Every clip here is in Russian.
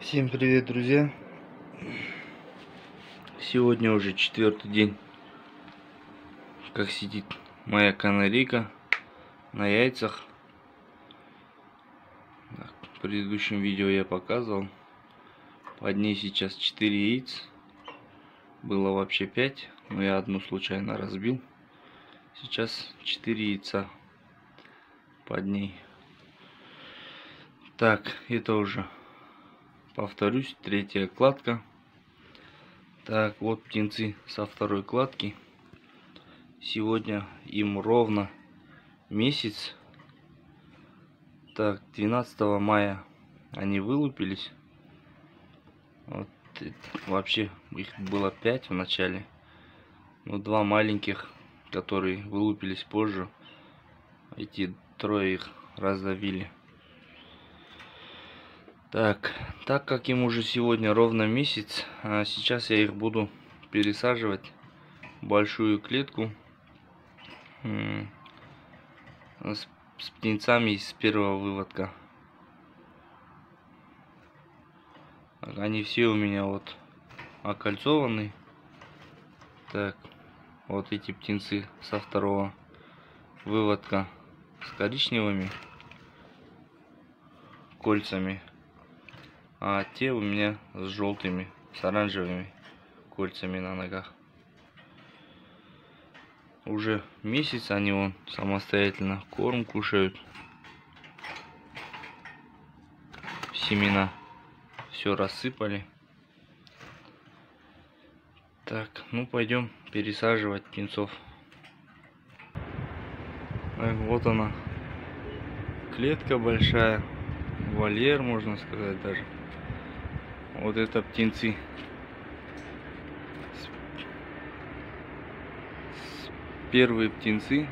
Всем привет, друзья! Сегодня уже четвертый день, как сидит моя канарейка на яйцах. В предыдущем видео я показывал. Под ней сейчас 4 яиц. Было вообще 5, но я одну случайно разбил. Сейчас 4 яйца под ней. Так, это уже повторюсь, третья кладка. Так, вот птенцы со второй кладки. Сегодня им ровно месяц. Так, 12 мая они вылупились. Вот, вообще их было 5 в начале. Но два маленьких, которые вылупились позже, эти трое их раздавили. Так, так как им уже сегодня ровно месяц, а сейчас я их буду пересаживать в большую клетку с, с птенцами из первого выводка. Они все у меня вот окольцованы. Так, вот эти птенцы со второго выводка с коричневыми кольцами а те у меня с желтыми, с оранжевыми кольцами на ногах. Уже месяц они вон самостоятельно корм кушают. Семена все рассыпали. Так, ну пойдем пересаживать птенцов. Так, вот она. Клетка большая. Вольер, можно сказать даже. Вот это птенцы. Первые птенцы,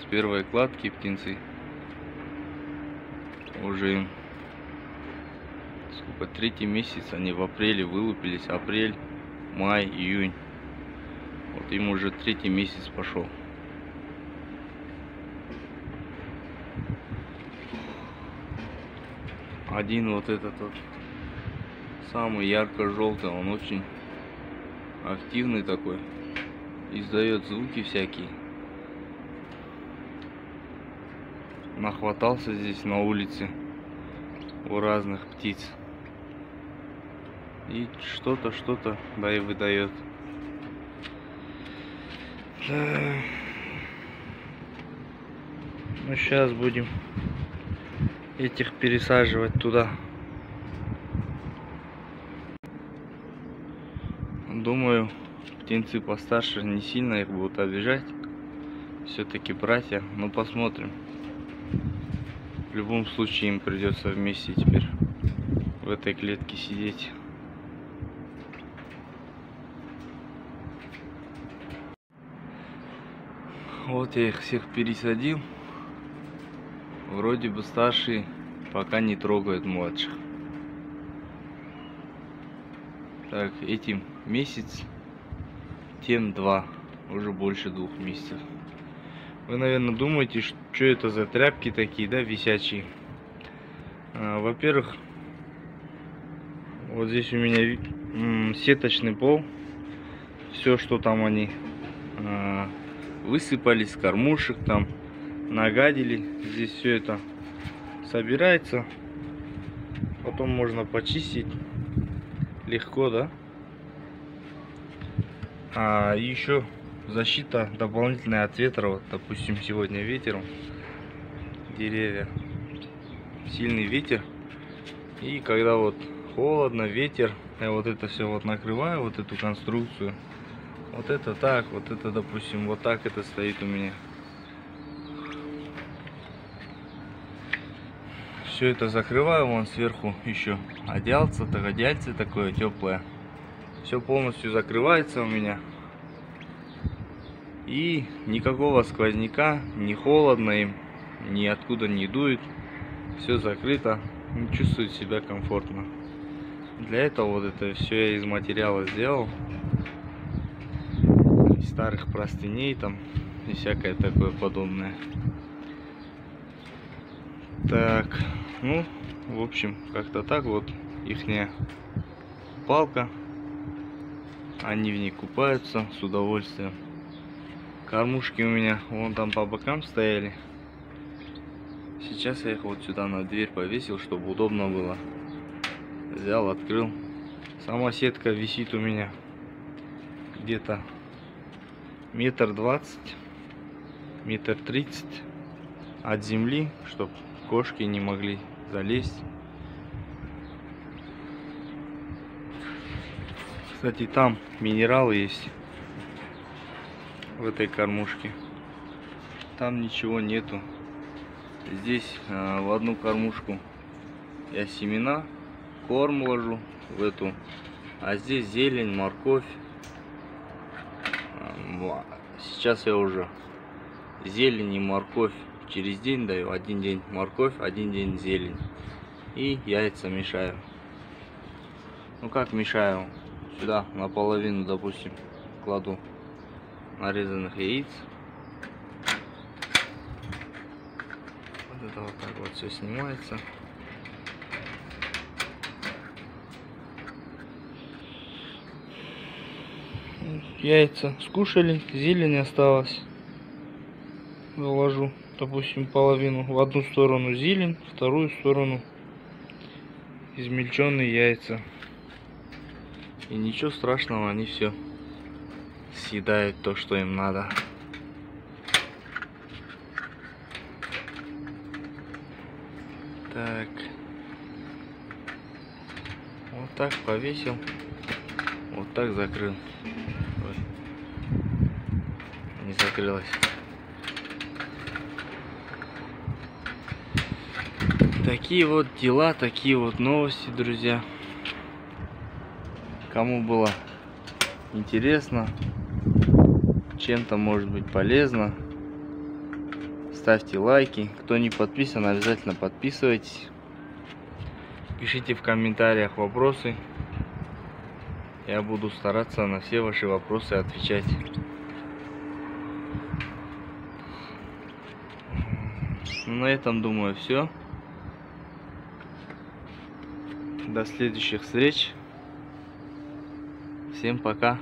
с первой кладки птенцы. Уже сколько, третий месяц, они в апреле вылупились. Апрель, май, июнь. Вот им уже третий месяц пошел. Один вот этот вот самый ярко-желтый, он очень активный такой, издает звуки всякие. Нахватался здесь на улице у разных птиц. И что-то, что-то, да и выдает. Да. Ну, сейчас будем этих пересаживать туда. Думаю, птенцы постарше не сильно их будут обижать. Все-таки братья. Ну посмотрим. В любом случае им придется вместе теперь в этой клетке сидеть. Вот я их всех пересадил. Вроде бы старшие пока не трогают младших. Так, этим месяц, тем два, уже больше двух месяцев. Вы, наверное, думаете, что это за тряпки такие, да, висячие. А, Во-первых, вот здесь у меня сеточный пол. Все, что там они а, высыпались, кормушек там, нагадили. Здесь все это собирается. Потом можно почистить легко, да? А еще защита дополнительная от ветра. Вот, допустим, сегодня ветер, деревья, сильный ветер. И когда вот холодно, ветер, я вот это все вот накрываю, вот эту конструкцию. Вот это так, вот это, допустим, вот так это стоит у меня. Все это закрываю, вон сверху еще одеяльце, так одеяльце такое теплое. Все полностью закрывается у меня. И никакого сквозняка, не холодно им, ни откуда не дует. Все закрыто, чувствует себя комфортно. Для этого вот это все я из материала сделал. Из старых простыней там и всякое такое подобное. Так, ну, в общем, как-то так вот. ихняя палка. Они в ней купаются с удовольствием. Кормушки у меня вон там по бокам стояли. Сейчас я их вот сюда на дверь повесил, чтобы удобно было. Взял, открыл. Сама сетка висит у меня где-то метр двадцать, метр тридцать от земли, чтобы кошки не могли залезть. Кстати, там минерал есть в этой кормушке. Там ничего нету. Здесь э, в одну кормушку я семена, корм ложу в эту. А здесь зелень, морковь. Сейчас я уже зелень и морковь через день даю. Один день морковь, один день зелень. И яйца мешаю. Ну как мешаю? Сюда наполовину, допустим, кладу нарезанных яиц. Вот это вот так вот все снимается. Яйца скушали, зелень осталась. Заложу, допустим, половину. В одну сторону зелень, вторую сторону измельченные яйца. И ничего страшного, они все съедают то, что им надо. Так. Вот так повесил. Вот так закрыл. Ой. Не закрылась. Такие вот дела, такие вот новости, друзья. Кому было интересно, чем-то может быть полезно, ставьте лайки. Кто не подписан, обязательно подписывайтесь. Пишите в комментариях вопросы. Я буду стараться на все ваши вопросы отвечать. На этом, думаю, все. До следующих встреч. Всем пока.